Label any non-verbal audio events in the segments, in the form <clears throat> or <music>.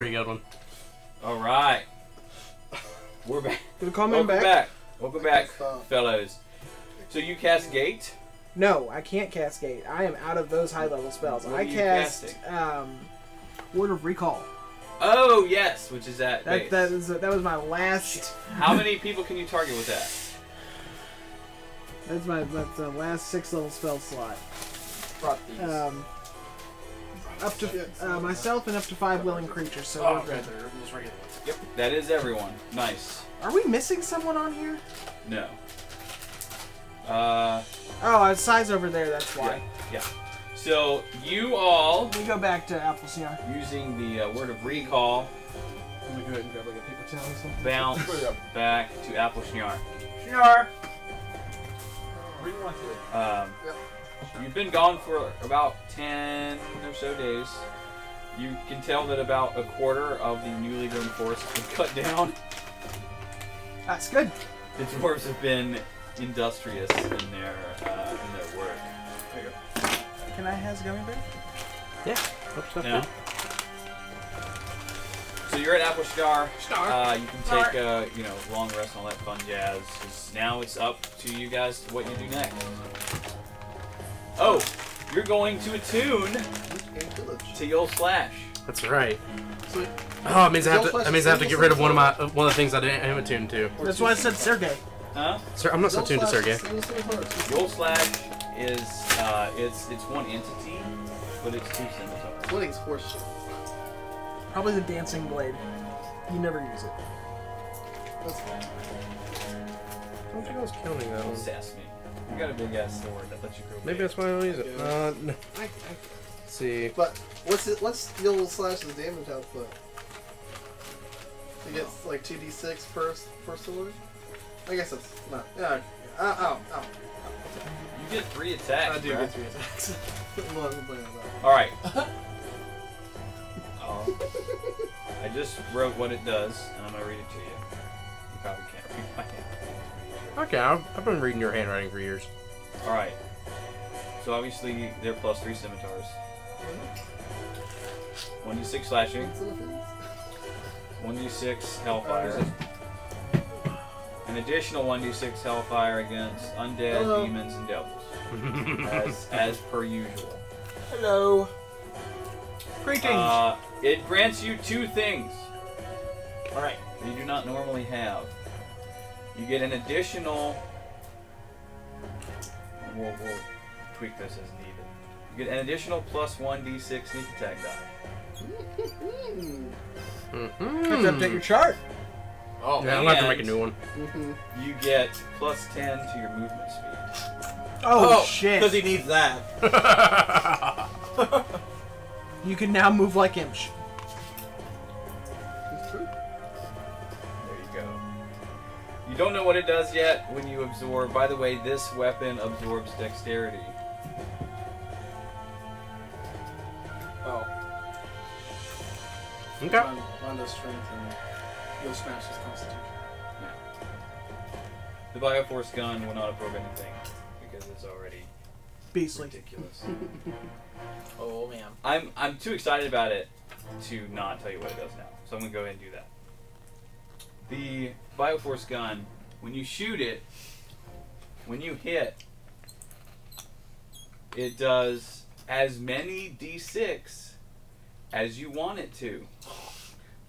Pretty good one. All right. We're back. <laughs> We're coming Welcome back. back. Welcome back, fellows. So you cast Gate? No, I can't cast Gate. I am out of those high level spells. What I are you cast casting? um, Word of Recall. Oh yes, which is at That base. that is that was my last. How many people can you target with that? That's my that's the last six level spell slot. brought Um, up to uh, myself and up to five willing creatures. So Oh, we're okay. good. Those regular ones. Yep, that is everyone. Nice. Are we missing someone on here? No. Uh, Oh, it's size over there. That's why. yeah. So you all We go back to Appleseon. using the uh, word of recall Let me go ahead and grab like a paper towel or something. bounce Put it up. back to Apple Schnar. Sure. Where do you want to? Um, Yep. You've been gone for about 10 or so days. You can tell that about a quarter of the newly grown forest has been <laughs> cut down. That's good. The dwarves have been industrious in their uh, in their work. There you go. Can I has gummy bear? What's up, Yeah. dude? So you're at Apple Star. Star. Uh, you can take a you know long rest and all that fun jazz. now it's up to you guys to what you do next. Oh, you're going to attune to Yol Slash. That's right. Sweet. Oh, it means I have to. Don't That means I have to get rid of one of my uh, one of the things I didn't am attuned to. That's why I said single- Sergey. Huh? Sir, I'm not so Don't tuned to slash Sergey. single, single hearts. Yol Slash is uh, it's it's one entity, but it's two scimitars. Splitting's horseshit. Probably the dancing blade. You never use it. That's fine. I don't think I was counting that one. sass me. You got a big ass sword that lets you grow. Maybe that's why I don't use it. Yeah. Uh, no. I, I, Let's see. but what's it? What's the old slash's damage output? It gets like two d six per per sword. I guess that's not. Yeah. okay. Ow, ow, ow. You get three attacks. bruh. attacks. well, <laughs> I'm playing with All right. Uh, <laughs> I just wrote what it does, and I'm gonna read it to you. You Okay, I've, I've been reading your handwriting for years. All right. So obviously they're plus three scimitars. One d six slashing, that. one d six hellfire. An additional one d six hellfire against undead, Hello. demons, and devils, as as per usual. Hello. Greetings. Uh, it grants you two things. Alright, you do not normally have. You get an additional. We'll, we'll tweak this as needed. You get an additional plus 1d6 sneak attack die. Mm-hmm. Mm-hmm. Have to update your chart. Oh, Yeah, I'm gonna have to make a new one. Mm-hmm. You get plus 10 to your movement speed. Oh, shit. Because he needs that. <laughs> <laughs> You can now move like Imsh. Don't know what it does yet when you absorb. By the way, this weapon absorbs dexterity. Oh. okay. Run, run the strength and you'll smash his constitution. Yeah. The Bioforce gun will not absorb anything because it's already Beastly. ridiculous. <laughs> Oh man. I'm I'm too excited about it to not tell you what it does now. So I'm gonna go ahead and do that. The Bioforce gun, when you shoot it, when you hit, it does as many D6 as you want it to.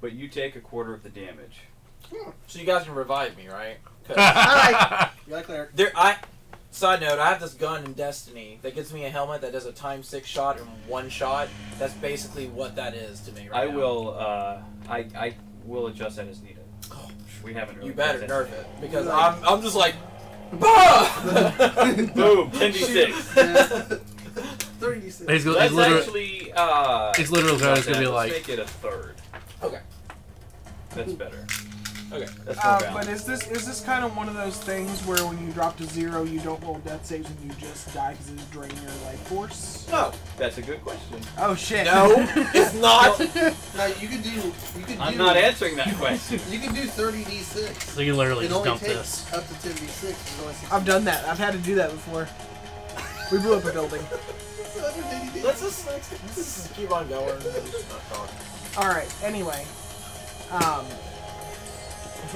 But you take a quarter of the damage. So you guys can revive me, right? Hi. You like cleric? there, I. Side note: I have this gun in Destiny that gives me a helmet that does a time six shot in one shot. That's basically what that is to me right I now. will uh, I I will adjust that as needed. We haven't really you better nerf it because Like- I'm I'm just like. Bah! <laughs> Boom, <laughs> 10d6. Thirty d six. <laughs> He's, go- Let's he's literally, actually uh he's literally about gonna be like- Let's make it a third. Okay. That's better. Okay. Uh, but is this is this kind of one of those things where when you drop to zero, you don't roll death saves and you just die because it's draining your life force? No. That's a good question. Oh shit! No, it's <laughs> not. Now you can do. You can I'm do. not answering that question. <laughs> You can do thirty d six. so you literally It just dump this. up to ten d six. I've done that. I've had to do that before. We blew up a building. <laughs> Let's just let's just keep on going. Let's just not talk. All right. Anyway, um,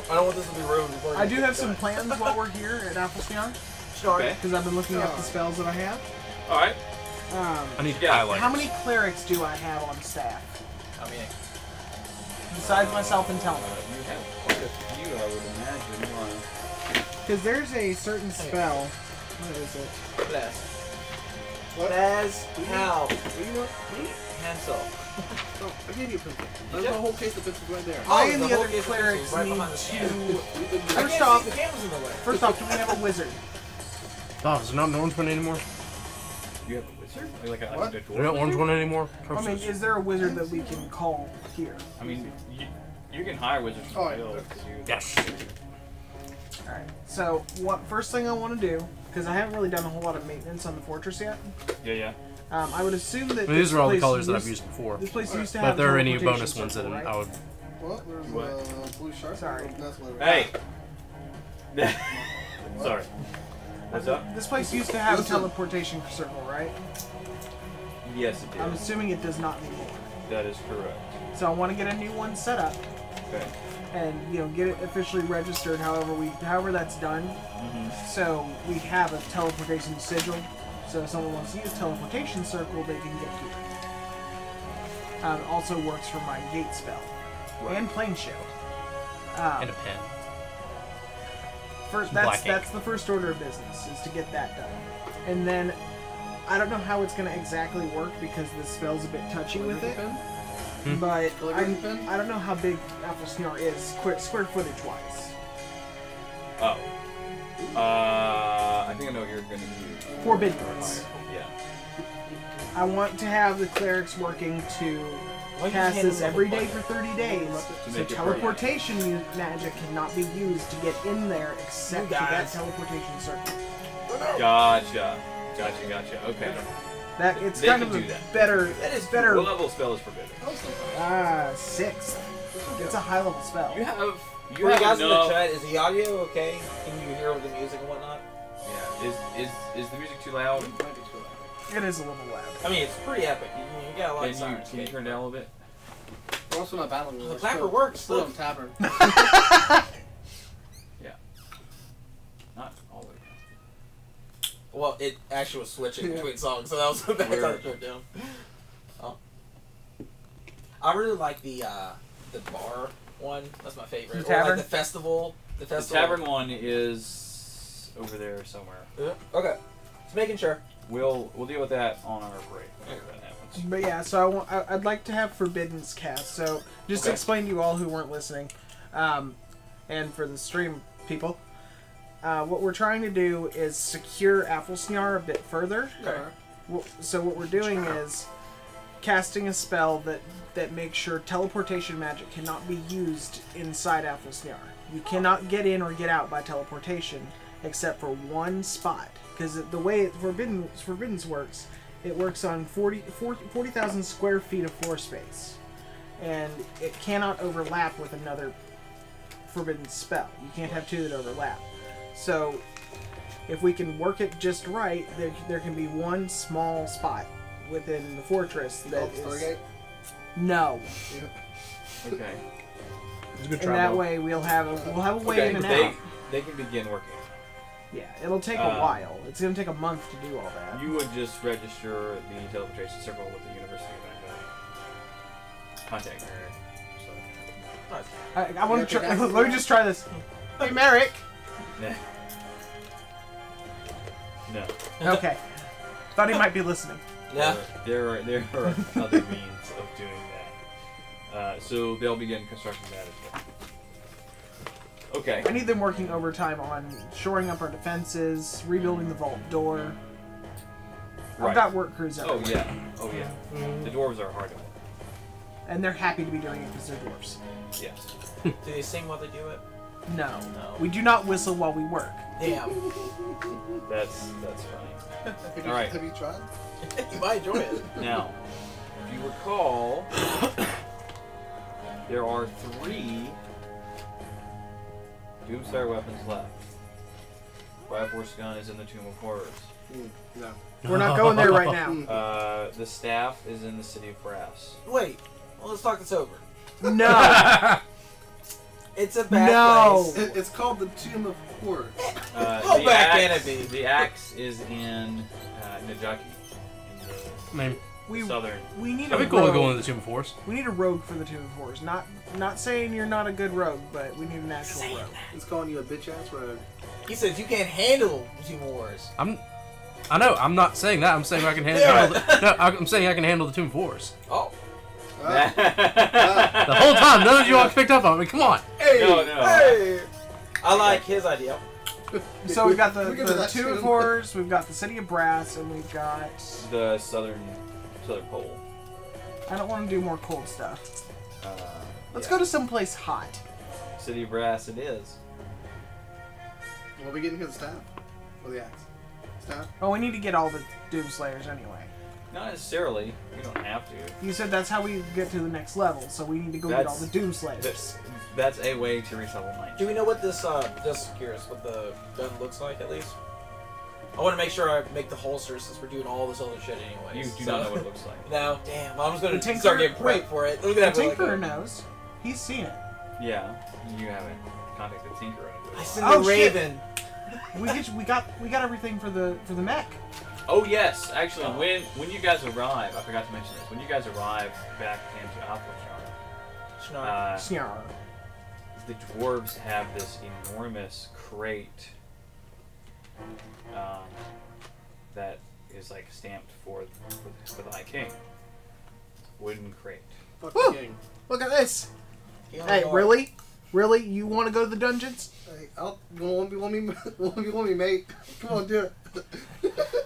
I don't want this to be ruined. before I do have some done. plans while we're here at Applestown Sure. Okay. because I've been looking up the spells that I have. All right. Um, I need Yeah, highlighters. how many clerics do I have on staff I mean, besides myself and Uh, Telma? you have quite a few, I would imagine. Because there's a certain spell. What is it? Bless. What? Baz, how? What do you want? Hansel. Oh, I gave you a pencil. There's a whole case of pencils right there. Oh, I and the the other case of clerics pencils right need behind the stand. to. We've been I doing- can't First off- the camera's in the way. First off, do we have a wizard? Oh, is it not an orange one anymore? You have a wizard? Like a, What? like a Is dwarf there an orange one anymore? I mean, is there a wizard that we can call here? I mean, you, you can hire wizards Oh, from yeah. guilds. You, Yes. All right. So, what first thing I want to do, because I haven't really done a whole lot of maintenance on the fortress yet. Yeah, yeah. Um, I would assume that I these are all the place colors that I've used- used before. This place used to But have. if there are any teleportation bonus ones, that right? I would. Well, there's What? uh, blue shark. Sorry. That's what Hey! <laughs> Sorry. What's up? This place used to have a teleportation circle, right? Yes, it did. I'm assuming it does not anymore. That is correct. So I want to get a new one set up Okay. And you know get it officially registered. However we, however that's done. Mm-hmm. So we have a teleportation sigil. So if someone wants to use teleportation circle, they can get here. Um, it also works for my gate spell and plane shift. Um, And a pen. First, that's black ink. that's the first order of business is to get that done, and then I don't know how it's going to exactly work because the spell's a bit touchy with it. Pen? Hmm? But I'm. I don't know how big Apple Snar is square, square footage wise. Oh. Uh, I think I know what you're gonna use. Forbiddance. Yeah. I want to have the clerics working to Why you cast this the every whole day bucket? for 30 days. To So teleportation magic cannot be used to get in there except for that teleportation circle. Gotcha. Gotcha, gotcha. Okay. That it's They kind of a do that. better. That is better. What level spell is Forbiddance? Ah, sixth. It's a high level spell. You have. You have guys in the chat, is the audio okay? Can you hear the music and whatnot? Yeah. Is is is the music too loud? Might be too loud. It is a little loud. I mean, it's pretty epic. You, you got a lot Can of you sirens. can you turn down a little bit? We're also not battling. The clapper works, Still look. on tavern. <laughs> <laughs> Not all the way down. Well, it actually was switching Yeah. between songs, so that was the best Where- time to turn down. Oh. I really like the uh, the bar one. That's my favorite. The Or tavern? like the festival. The The festival. tavern one is over there somewhere. Yeah. Okay. Just making sure. We'll we'll deal with that on our break. Whenever that happens. But yeah, so I want, I, I'd like to have Forbiddance cast. So just to Okay. explain to you all who weren't listening, um, and for the stream people, uh, what we're trying to do is secure Appelsnar a bit further. So what we're doing is casting a spell that that makes sure teleportation magic cannot be used inside Appelsnar. You cannot get in or get out by teleportation except for one spot. Because the way it, Forbiddance Forbiddance works, it works on 40 40,000 square feet of floor space, and it cannot overlap with another Forbiddance spell. You can't have two that overlap. So if we can work it just right, there, there can be one small spot within the fortress that Oh, is Stargate? no, <laughs> Okay. It's a good and that way we'll have a, we'll have a way Okay. in and They out. they can begin working. Yeah, it'll take a Uh, while. It's gonna take a month to do all that. You would just register the teleportation circle with the University of Baghdad. Contact Merrick. So. Nice. I, I want to try. <laughs> Let me just try this. Hey, Merrick. Nah. No. Okay. Thought he might be listening. Yeah. There are there are other <laughs> means of doing that. Uh, so they'll begin constructing that as well. Okay. I need them working overtime on shoring up our defenses, rebuilding the vault door. Right. I've got work crews Oh yeah. Oh yeah. The dwarves are hard to work. and they're happy to be doing it because they're dwarves. Yes. Do they sing while they do it? No, No. we do not whistle while we work. Damn. <laughs> That's that's funny. Have you, All right. have you tried? you might enjoy it. Now, if you recall, <coughs> there are three Doomstar weapons left. Bioforce gun is in the Tomb of Horrors. Mm, no. We're not going there right now. Uh, the staff is in the City of Brass. Wait. Well, let's talk this over. No. <laughs> It's a bad No. place. It, it's called the Tomb of Horrors. <laughs> Uh, Go the back, axe, enemy. The axe is in uh, Najaki, in I mean, we southern. we need a I'd be cool with rogue. going to the Tomb of Force. We need a rogue for the Tomb of Horrors. Not not saying you're not a good rogue, but we need an actual Saying rogue. It's calling you a bitch ass rogue. He says you can't handle Team Wars. I'm. I know. I'm not saying that. I'm saying I can handle. Yeah. the, no, I'm saying I can handle the Tomb of Force. Oh, <laughs> The whole time, none of you all picked up on me. Come on. hey, No, no. hey. I like his idea. So we've got the, We the that Tomb of too. Horrors, we've got the City of Brass, and we've got. the southern southern pole. I don't want to do more cold stuff. Uh, Let's yeah. go to someplace hot. City of Brass. It is. What are we getting here? The staff? Or the axe? Staff? Oh, we need to get all the Doomslayers anyway. Not necessarily. You don't have to. You said that's how we get to the next level, so we need to go get all That's- the Doomslayers. That's, that's a way to reach level 9. Do we know what this? uh Just curious, what the gun looks like at least. I want to make sure I make the holster since we're doing all this other shit anyway. You do not know what it looks like. <laughs> No, damn. I'm just gonna start getting prepped wait, for it. Look at that. Tinkerer a- knows. He's seen it. Yeah, you haven't contacted Tinker or I sent Oh, the shit. Raven. We get we got we got everything for the for the mech. Oh yes, actually, Oh. when when you guys arrive, I forgot to mention this. When you guys arrive back into Alphashar, Snark. uh, Snyar. the dwarves have this enormous crate um, that is like stamped for for, for the High King. Wooden crate. Fuck the king. Look at this. Hey, really? Really? You want to go to the dungeons? Hey, oh, I'll, you want me, want me, <laughs> want me, want me, mate? Come on, do it. <laughs>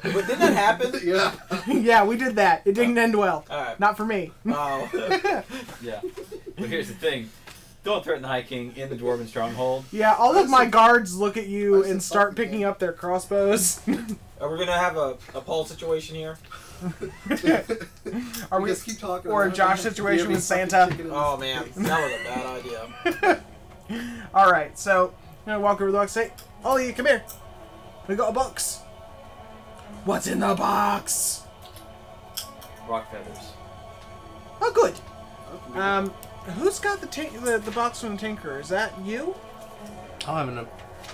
But didn't that happen? <laughs> yeah. yeah, we did that. It didn't end well. Alright. Not for me. Oh. Yeah. but here's the thing: don't threaten the High King in the dwarven stronghold. yeah, all of my guards look at you and start picking game? up their crossbows. Are we gonna have a, a poll situation here? Are we? just keep talking. or a Josh situation with Santa? chicken in the Oh man, that was a bad idea. All right, so I'm gonna walk over the box. Say, Ollie, come here. We got a box. What's in the box? Rock feathers. Oh, good. Oh, Um, who's got the tink- the, the box from the Tinker? Is that you? I don't have a.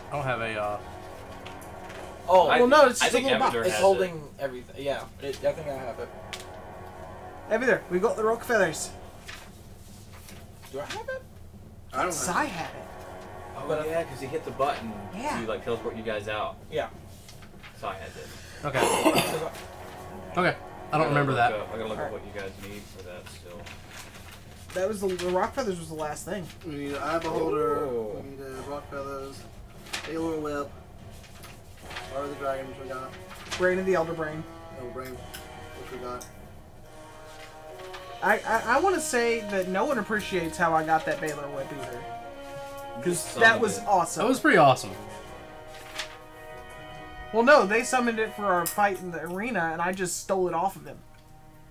I don't have a. Uh, Oh, I, Well, no, it's just a think little box. It's has holding everything. Yeah, it, I think I have it. Over there. We got the rock feathers. Do I have it? I don't have. Sai had it. It. Oh yeah, because he hit the button Yeah. to like teleport you guys out. Yeah. So I had this. okay. <coughs> Okay. I don't remember that. I gotta look Alright. up what you guys need for that still. That was the, the rock feathers was the last thing. We need an eye beholder. Oh. We need a rock feathers. Balor whip. Fire of the dragon, which we got. Brain of the Elder Brain. No brain, which we got. I I, I want to say that no one appreciates how I got that Balor whip either, because that was it. awesome. That was pretty awesome. Well, no, they summoned it for our fight in the arena, and I just stole it off of them.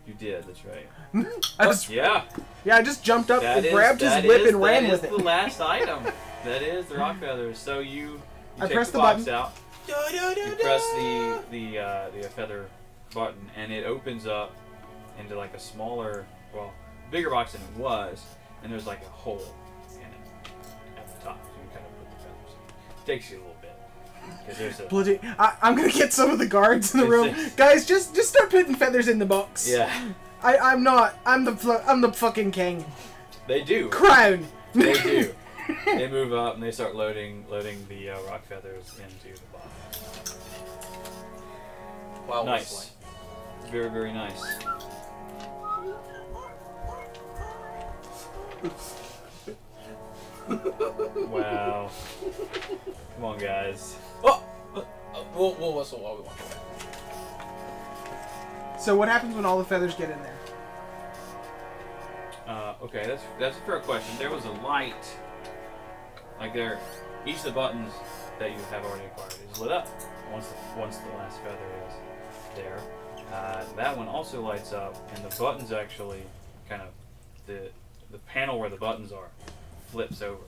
You did. That's right. <laughs> I just, Yeah. yeah, I just jumped up That and is grabbed his whip is- and ran that with is it. the <laughs> last item. That is the rock feathers. So you, you I take press the, the box button. out. You press the the uh, the feather button, and it opens up into like a smaller, well, bigger box than it was, and there's like a hole Takes you a little bit because there's a Bloody, I, I'm gonna get some of the guards in the room. Guys, just just start putting feathers in the box. yeah. I, I'm not. I'm the fl- I'm the fucking king. They do. Crown. They do. <laughs> they move up and they start loading loading the uh, rock feathers into the box. Wow, Nice. Very very nice. <laughs> wow. Come on, guys. Oh, uh, uh, we'll, we'll whistle while we walk away. So what happens when all the feathers get in there? Uh, okay, that's that's a fair question. There was a light, like there, each of the buttons that you have already acquired is lit up once the, once the last feather is there. Uh, that one also lights up, and the buttons actually kind of the the panel where the buttons are flips over,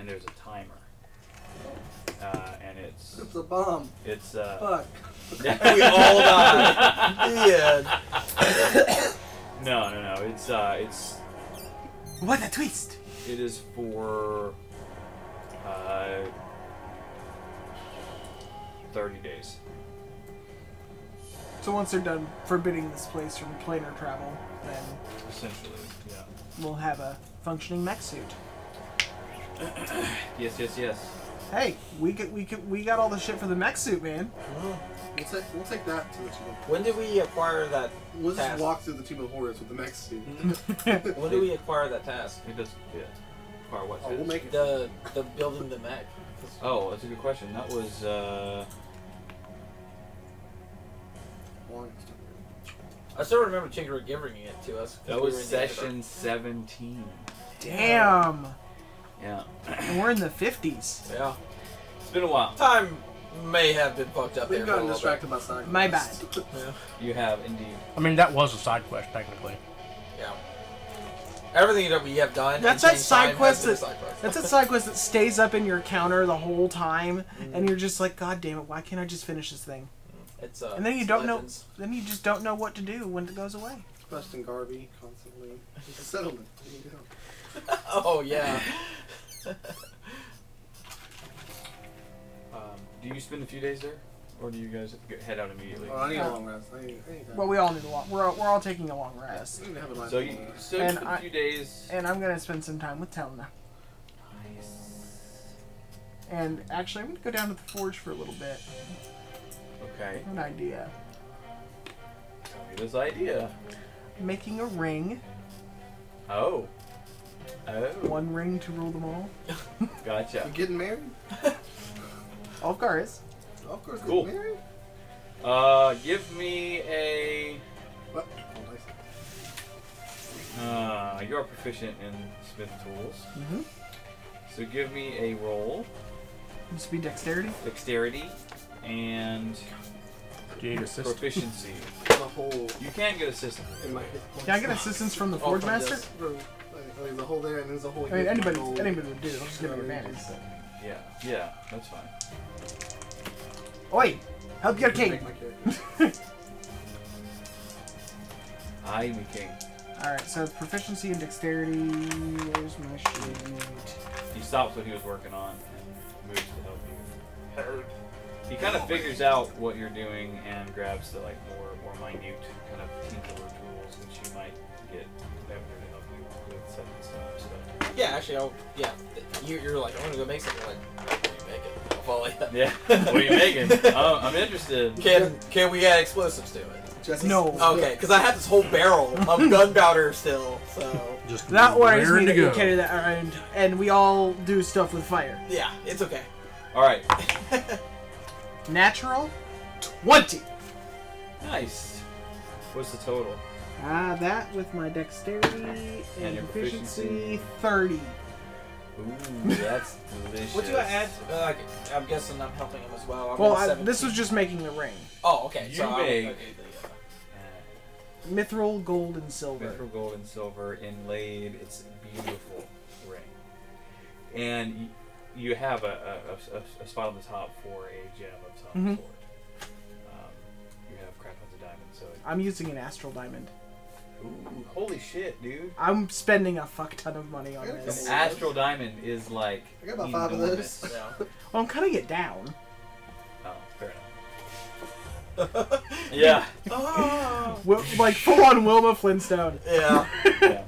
and there's a timer. Uh, and it's It's a bomb. it's uh, Fuck. <laughs> We all died. The <coughs> end. No, no, no. It's uh, it's What a twist! It is for uh, 30 days. So once they're done forbidding this place from planar travel, then Essentially, yeah. we'll have a functioning mech suit. <clears throat> Yes, yes, yes. Hey, we get we get, we got all the shit for the mech suit, man. We'll take we'll take that to the Tomb of When did we acquire that? We'll just Task. walk through the Tomb of Horrors with the mech suit. <laughs> When did we acquire that task? It does, yeah. Car what? Oh, we'll make it. The the building the mech. Oh, that's a good question. That was, uh, I still remember Chinker giving it to us. that was were in the Edinburgh. session 17. Damn, Yeah. and we're in the fifties. Yeah. It's been a while. Time may have been fucked up We've there. for a gotten little distracted by side. My bad. <laughs> Yeah. You have indeed. I mean, that was a side quest, technically. yeah. Everything that we have done. That's that side quest has that- a side quest. That's a side quest that stays up in your counter the whole time, Mm. and you're just like, God damn it, why can't I just finish this thing? It's uh. And then you don't Legends. know. Then you just don't know what to do when it goes away. Preston Garvey constantly. It's <laughs> a settlement. There you go. Oh yeah. <laughs> <laughs> Um, do you spend a few days there? Or do you guys head out immediately? Oh, I need a long rest. I need, I need. Well, we all need a long. We're all, we're all taking a long rest, I need to have a So you, so you And spend I- a few days. and I'm gonna spend some time with Telna. And actually, I'm gonna go down to the forge for a little bit. Okay. An idea. Tell me this idea. Making a ring. Oh. Oh. One ring to rule them all. <laughs> Gotcha. You getting married? Ulfgar is. Oh, of course, Cool. getting married. Uh, give me a. What? Nice. Uh, you're proficient in smith tools. Mm-hmm. So give me a roll, Just be dexterity. dexterity, and Do you need assist? proficiency. There's a hole You can get assistance. in my hit. Can I get assistance from the forge from master? This. Bro, there's a hole there and there's a hole I mean, here. anybody, anybody would do. I'll just give you advantage. So. Yeah, yeah, that's fine. Oi, help your king. Make my character. <laughs> I'm a king. All right, so proficiency and dexterity. Where's my sheet? He stops what he was working on and moves to help you. He kind of figures out what you're doing and grabs the like more more minute kind of tinkerer tools which you might get Yeah, actually, I'll, yeah. You, you're like, I'm gonna go make something. Like, what do you make it? I'll follow you. yeah, <laughs> what are you making? Oh, I'm interested. Can can we add explosives to it? Just No. Okay, because I have this whole barrel of gunpowder still. So Just That worries me to that you carry that around, and we all do stuff with fire. yeah, it's okay. All right, <laughs> Natural, twenty. nice. What's the total? Ah, that with my dexterity and, And proficiency, proficiency. thirty. Ooh, that's <laughs> delicious. What do I add? Uh, I'm guessing I'm helping him as well. I'm Well, I, this was just making the ring. Oh, okay. You so I make- okay, the, uh, Mithril, gold, and silver. Mithril gold and silver inlaid. It's a beautiful ring, and you have a, a, a, a spot on the top for a gem of some Mhm. sort. Um, you have crap tons of diamonds, so I'm using an astral diamond. Ooh, holy shit, dude! I'm spending a fuck ton of money on I got a An this. astral diamond is like I got about five of enormous. those. yeah. <laughs> Well, I'm cutting it down. Oh, fair enough. <laughs> yeah, <laughs> oh. Wi- like full on Wilma Flintstone. Yeah. yeah.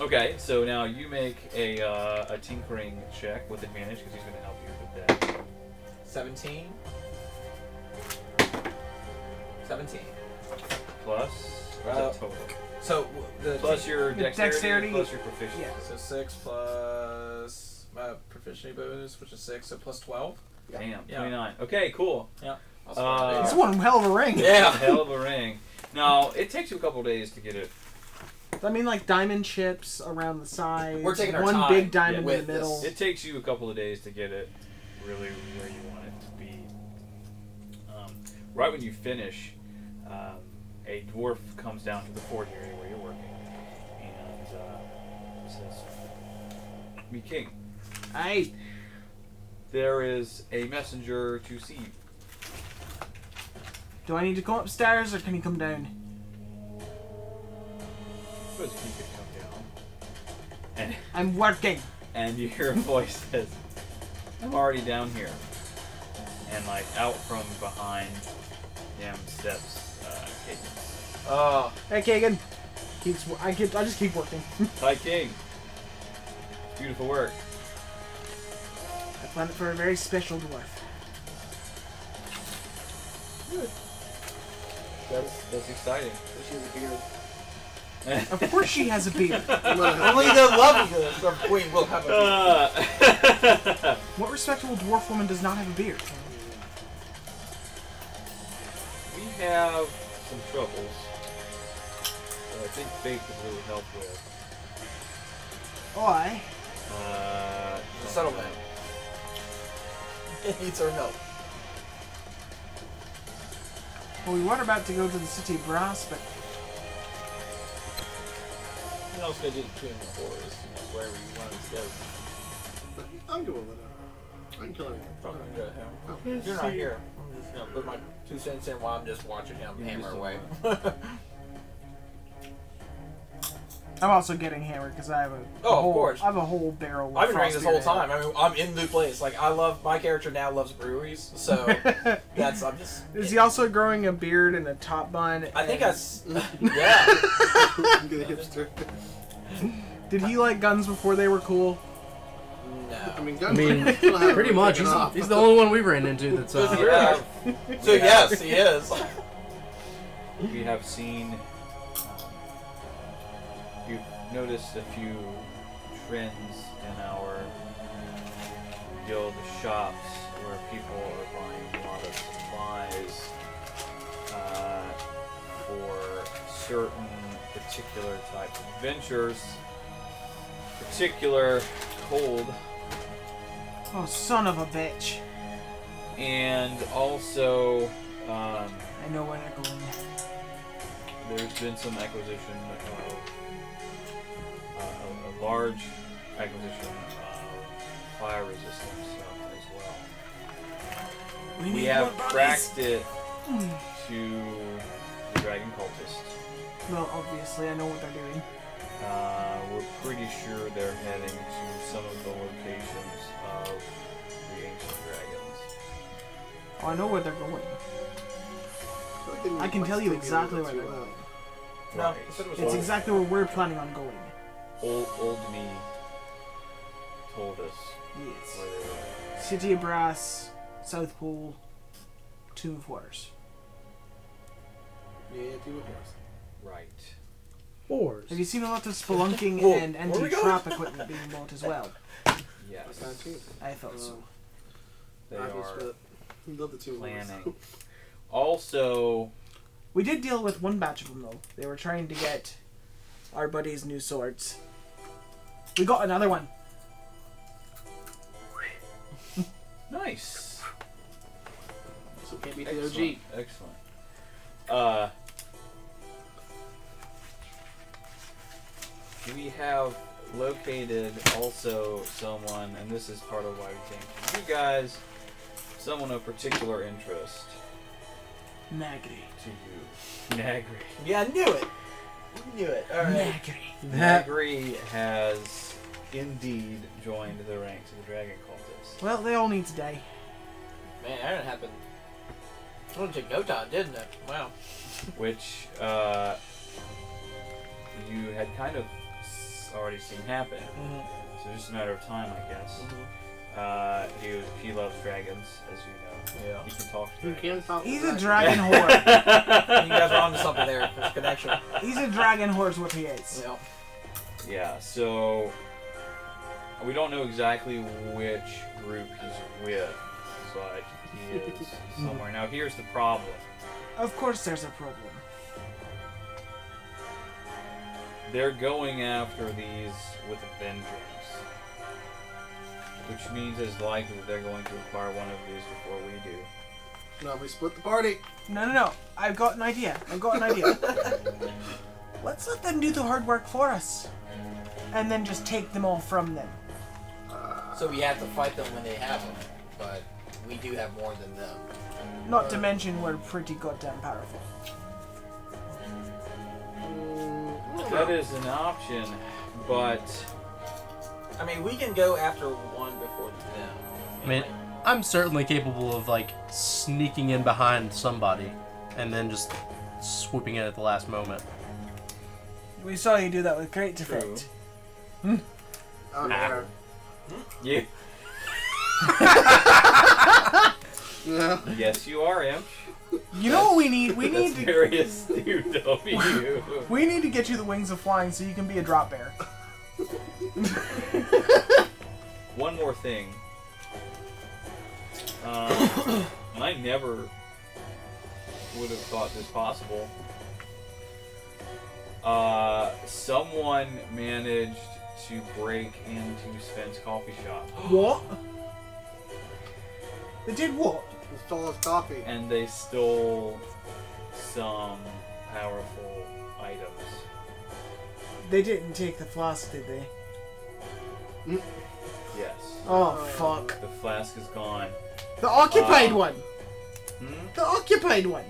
Okay, so now you make a uh, a tinkering check with advantage because he's going to help you with that. 17. 17. Plus, or is Uh, total? So the Plus your <laughs> dexterity, dexterity- plus your proficiency. Yeah. So six plus my proficiency bonus, which is six, so plus twelve. Damn, Yeah. 29. Okay, cool. I'll Uh, It's one hell of a ring. Yeah. <laughs> Hell of a ring. Now, it takes you a couple days to get it. I mean, like diamond chips around the sides. We're taking our one time big diamond with in the middle. this. It takes you a couple of days to get it really where you want it to be. Um, right when you finish, um, a dwarf comes down to the fort area where you're working and uh, says, Me king, I there is a messenger to see you. Do I need to go upstairs or can he come down? I suppose he could come down. and I'm working. and you hear a voice says, "I'm already down here," and like out from behind him steps Kagan. Oh, Hey, Kagan. Keeps. I keep. I just keep working. <laughs> Hi, King. Beautiful work. I planned it for a very special dwarf. Good. That's that's exciting. She's a beard. Of course, she has a beard. <laughs> only the loveliest of queen will have a Uh, <laughs> What respectable dwarf woman does not have a beard? Have some troubles that I think Fate could really help with. Why? Uh, settlement. It needs our help. Well, we were about to go to the city of Brass, but What else could I do between the forest? You know, wherever you want to go. I'm good with it. I can kill him. Probably go to him. You're not here. I'm just gonna put my two cents in while I'm just watching him You hammer away. <laughs> I'm also getting hammered because I have a, a Oh, of whole, course. I have a whole barrel. Of I've been drinking this whole time. I mean, I'm in the place. Like, I love my character now loves breweries, so <laughs> that's I'm just. Is he also growing a beard and a top bun? I think and- I. s- <laughs> Yeah. I'm good hipster. Did he like guns before they were cool? I No. mean, I mean, <laughs> pretty much. He's, he's the only one we ran into that's. Does he Uh, have- So yes, he is. we have seen. Um, you've noticed a few trends in our guild shops where people are buying a lot of supplies uh, for certain particular types of ventures, particular cold, Oh, son of a bitch! and also. Um, I know where they're going. there's been some acquisition of uh, a, a large acquisition of fire resistant stuff as well. We, need have cracked it to the dragon cultists. Well, obviously, I know what they're doing. Uh, we're pretty sure they're heading to some of the locations of the ancient dragons. Oh, I know where they're going. think I can tell you exactly where they're going. No, Right. it It's old. exactly where we're planning on going. Old, old me told us Yes. where they were. City of Brass, South Pole, Tomb of Horrors. Yeah, two of course. Right. Wars. Have you seen a lot of spelunking Whoa, and anti-trap equipment being bought as well? Yes. I thought so. They I are split. We built the two of planning. Also, We did deal with one batch of them though. They were trying to get our buddies new swords. We got another one. nice. So can't beat the OG. Excellent. Excellent. Uh, we have located also someone, and this is part of why we came to you guys. Someone of particular interest Nagrie. to you, Nagrie. Yeah, I knew it. Knew it. All right. Nagrie. Nagrie has indeed joined the ranks of the Dragon Cultists. Well, they all need to die. Man, that happened. It didn't take no time, didn't it? Wow. which uh, you had kind of s- already seen happen. Mm-hmm. So just a matter of time, I guess. Uh, he he loves dragons, as you know. Yeah. He can talk to You dragons. can talk He's a dragon <laughs> whore. You guys are onto something there. There's a connection. He's a dragon whore is what he is. Yeah. yeah. So we don't know exactly which group he's with, but he is <laughs> somewhere. Now here's the problem. Of course there's a problem. They're going after these with a vengeance. Which means it's likely that they're going to acquire one of these before we do. Now we split the party. No, no, no. I've got an idea. I've got an idea. <laughs> Let's let them do the hard work for us. And then just take them all from them. Uh, so we have to fight them when they have them, but we do have more than them. Not to mention we're pretty goddamn powerful. That is an option, but I mean, we can go after one before them. I mean, I'm certainly capable of like sneaking in behind somebody and then just swooping in at the last moment. We saw you do that with great True. effect. Oh, uh, ah. yeah. You. <laughs> Yeah. <laughs> Yes, you are, Imp. You know what we need? We need to very astute of you. we need to get you the wings of flying so you can be a drop bear. <laughs> One more thing. Um, <coughs> I never would have thought this possible. Uh, someone managed to break into Sven's coffee shop, What? They did what? He stole his coffee. and they stole some powerful items. They didn't take the flask, did they? Yes, Oh fuck. the flask is gone. The occupied Uh, one. Hmm? The occupied one.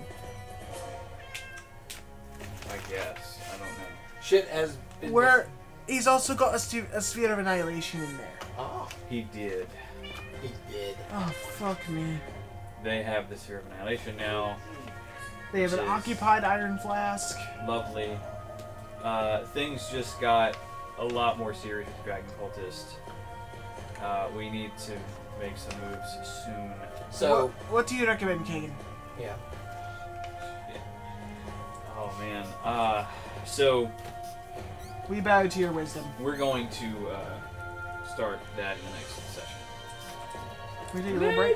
I guess I don't know. Shit has been. Where he's also got a, stu- a sphere of annihilation in there. Oh, He did. he did. Oh fuck me. They have the Sphere of Annihilation now. They have an occupied iron flask. Lovely. Uh, things just got a lot more serious with Dragon Cultist. Uh, we need to make some moves soon. So, what, what do you recommend, Kane? yeah. yeah. Oh man. Uh, so We bow to your wisdom. we're going to uh, start that in the next session. We take a little break?